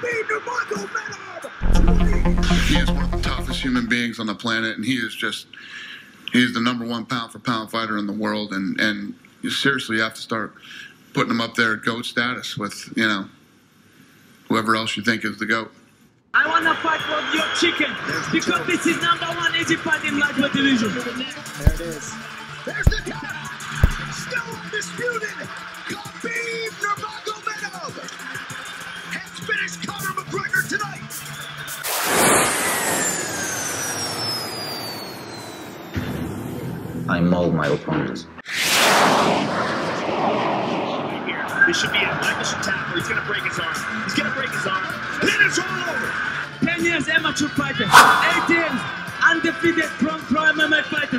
Khabib Nurmagomedov. He is one of the toughest human beings on the planet, and he is just he's the number one pound for pound fighter in the world, and and you seriously have to start putting him up there at goat status with you know whoever else you think is the goat. I want to fight for your chicken because this is number one easy fight in lightweight division. There it is. There's the title. Still undisputed. I mold my opponents. This should be it. Michael should tap he's gonna break his arm. He's gonna break his arm. Then it's all over. 10 years amateur fighter, 8 years undefeated from pro MMA fighter,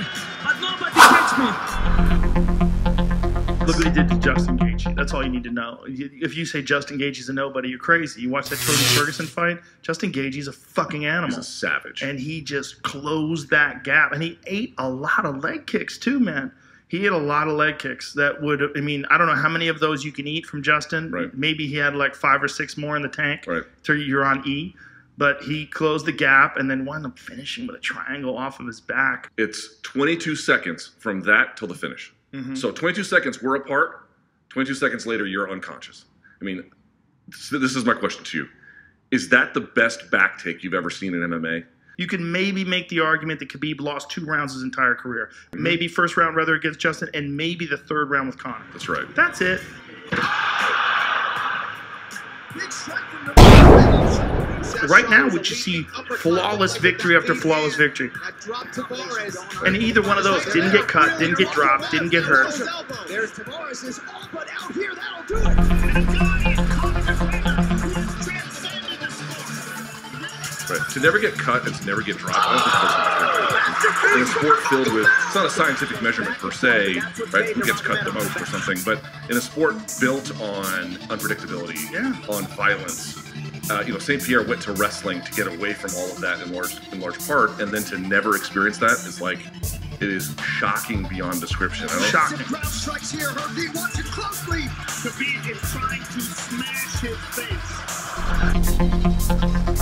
did to Justin Gaethje. That's all you need to know. If you say Justin Gaethje's a nobody, you're crazy. You watch that Cody Ferguson fight. Justin Gaethje's a fucking animal. He's a savage. and he just closed that gap. And he ate a lot of leg kicks too, man. He ate a lot of leg kicks that would. I mean, I don't know how many of those you can eat from Justin. Right. Maybe he had like five or six more in the tank. Right. So you're on E. But he closed the gap and then wound up finishing with a triangle off of his back. It's 22 seconds from that till the finish. Mm-hmm. So 22 seconds, we're apart. 22 seconds later, you're unconscious. I mean, this this is my question to you. Is that the best back take you've ever seen in MMA? You can maybe make the argument that Khabib lost two rounds his entire career. Mm-hmm. Maybe first round rather against Justin, and maybe the third round with Conor. That's right. That's it. Big strike from Nurmagomedov. Right now, we just see flawless victory after flawless victory. That drop Tavares. And either one of those didn't get cut, didn't get dropped, didn't get hurt. There's Tavares is all but out here. That'll do it. Right. To never get cut and to never get dropped, I don't think that's in a sport filled with it's not a scientific measurement per se, right? Who gets cut the most or something, but in a sport built on unpredictability, Yeah. on violence. Uh, you know, St. Pierre went to wrestling to get away from all of that in large in large part, and then to never experience that is like it is shocking beyond description. I Shocking. Strikes here. It closely. Khabib is trying to smash his face.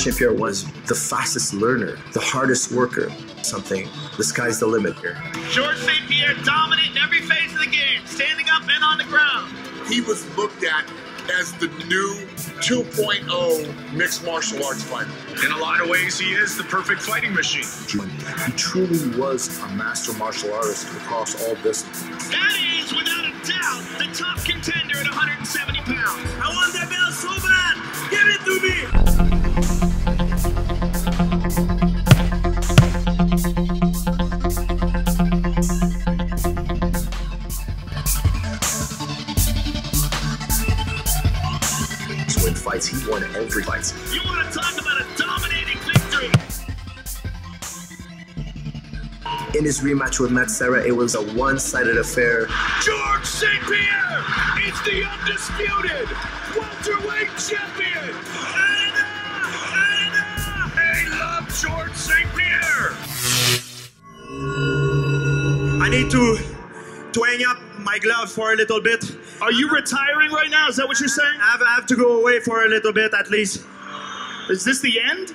Georges St. Pierre was the fastest learner, the hardest worker. Something, the sky's the limit here. Georges St. Pierre dominant in every phase of the game, standing up and on the ground. he was looked at as the new 2.0 mixed martial arts fighter. In a lot of ways, he is the perfect fighting machine. He truly was a master martial artist across all disciplines. That is, without a doubt, the top contender at 170 fights, he won every fight. You want to talk about a dominating victory? In his rematch with Matt Serra, it was a one-sided affair. Georges St. Pierre is the undisputed welterweight champion. Canada! Canada! They love Georges St. Pierre. I need to to hang up my glove for a little bit. Are you retiring right now? Is that what you're saying? I have, I have to go away for a little bit at least. Is this the end?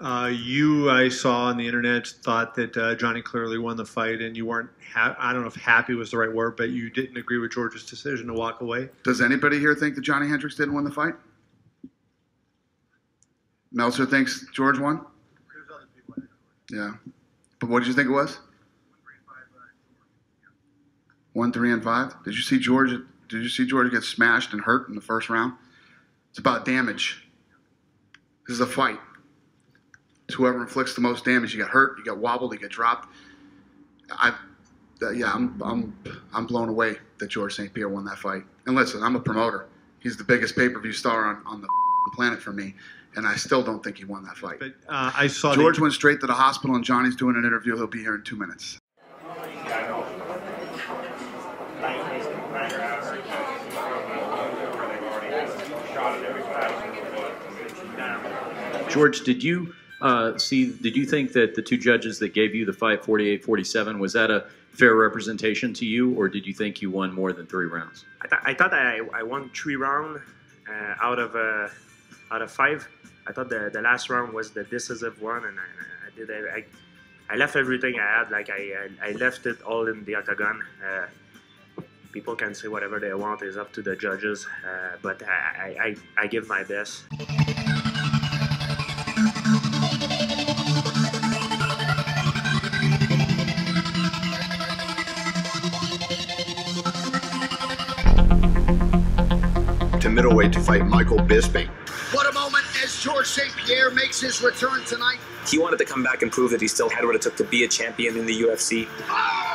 Uh, you, I saw on the internet, thought that uh, Johnny clearly won the fight, and you weren't. Ha- I don't know if happy was the right word, but you didn't agree with George's decision to walk away. Does anybody here think that Johnny Hendricks didn't win the fight? Meltzer thinks George won. Yeah, but what did you think it was? One, three, and five. Did you see George? Did you see George get smashed and hurt in the first round? It's about damage. This is a fight. It's whoever inflicts the most damage. You get hurt, you get wobbled, you get dropped. I, uh, yeah, I'm, I'm, I'm blown away that Georges St. Pierre won that fight. And listen, I'm a promoter. He's the biggest pay-per-view star on, on the planet for me, and I still don't think he won that fight. But uh, I saw George the, went straight to the hospital, and Johnny's doing an interview. He'll be here in two minutes. George, did you Uh, see, did you think that the two judges that gave you the fight 48-47 was that a fair representation to you, or did you think you won more than three rounds? I, th- I thought I, I won three rounds uh, out of uh, out of five. I thought the, the last round was the decisive one, and I, I did I, I left everything I had. Like I, I, I left it all in the octagon. People can say whatever they want. It's up to the judges, uh, but I, I, I give my best. To middleweight to fight Michael Bisping. What a moment as Georges St. Pierre makes his return tonight. He wanted to come back and prove that he still had what it took to be a champion in the UFC. Oh!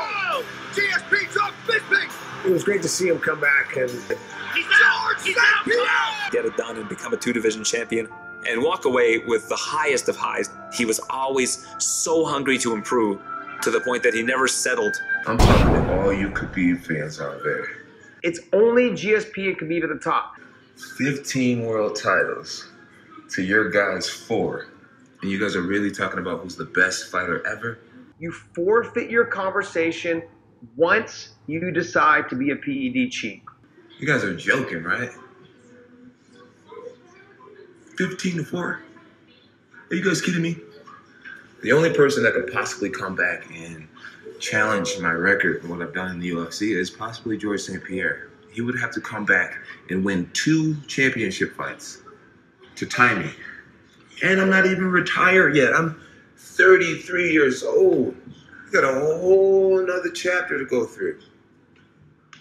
GSP drops Bisping! It was great to see him come back and He's Georges St. Pierre! get it done and become a two division champion and walk away with the highest of highs. He was always so hungry to improve to the point that he never settled. I'm talking to all you Khabib fans out there. It's only GSP and Khabib at the top. 15 world titles to your guys' four. And you guys are really talking about who's the best fighter ever? You forfeit your conversation once you decide to be a PED chief. You guys are joking, right? 15 to 4? Are you guys kidding me? The only person that could possibly come back and challenge my record and what I've done in the UFC is possibly Georges St. Pierre. He would have to come back and win two championship fights to tie me. And I'm not even retired yet. I'm 33 years old. Got a whole another chapter to go through.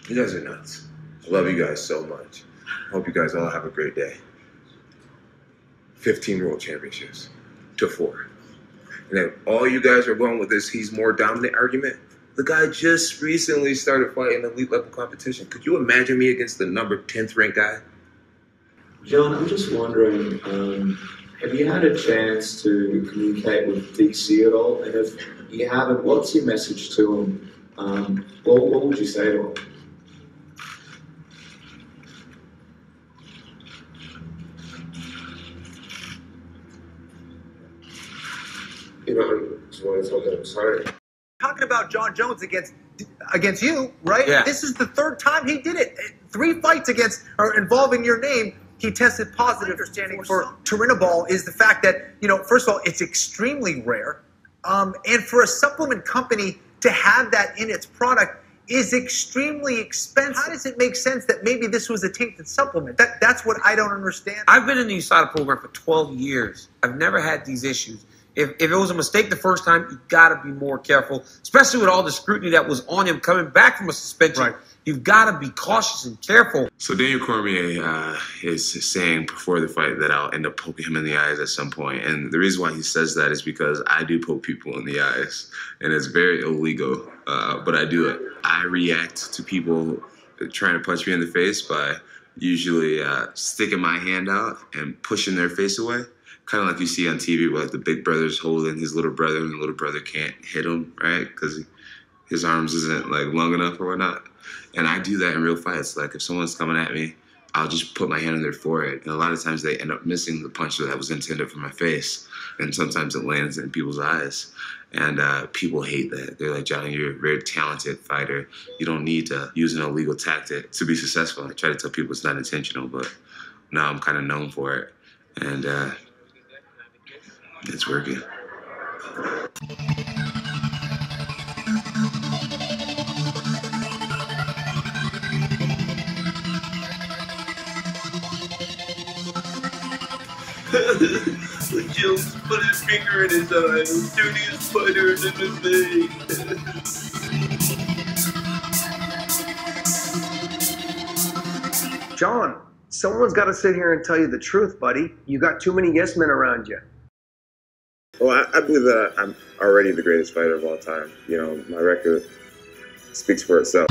You guys are nuts. I love you guys so much. Hope you guys all have a great day. 15 world championships to four. And if all you guys are going with this he's more dominant argument, the guy just recently started fighting elite level competition. Could you imagine me against the number 10th ranked guy? Jon, I'm just wondering, um, have you had a chance to communicate with DC at all? And if you haven't, what's your message to him? Um, what, what would you say to him? You know, I just want to tell him I'm sorry. talking about Jon Jones against against you, right? Yeah. This is the third time he did it. Three fights against or involving your name. He tested positive. Understanding for Turinabol is the fact that you know, first of all, it's extremely rare, um, and for a supplement company to have that in its product is extremely expensive. How does it make sense that maybe this was a tainted supplement? That that's what I don't understand. I've been in the USADA program for 12 years. I've never had these issues. If, if it was a mistake the first time, you got to be more careful, especially with all the scrutiny that was on him coming back from a suspension. You've got to be cautious and careful. So Daniel Cormier uh, is saying before the fight that I'll end up poking him in the eyes at some point, and the reason why he says that is because I do poke people in the eyes, and it's very illegal, uh, but I do it. I react to people trying to punch me in the face by usually uh, sticking my hand out and pushing their face away, kind of like you see on TV, where like the big brother's holding his little brother, and the little brother can't hit him, right? Because his arms isn't like long enough or whatnot. And I do that in real fights. Like if someone's coming at me, I'll just put my hand on their forehead. And a lot of times they end up missing the punch that was intended for my face. And sometimes it lands in people's eyes. And uh, people hate that. They're like, Johnny, you're a very talented fighter. You don't need to use an illegal tactic to be successful. I try to tell people it's not intentional, but now I'm kind of known for it. And uh, it's working. Jones put his finger in his eye. It was dirtiest fighter in MMA. Jon, someone's got to sit here and tell you the truth, buddy. You got too many yes men around you. Well, I, I believe that I'm already the greatest fighter of all time. You know, my record speaks for itself.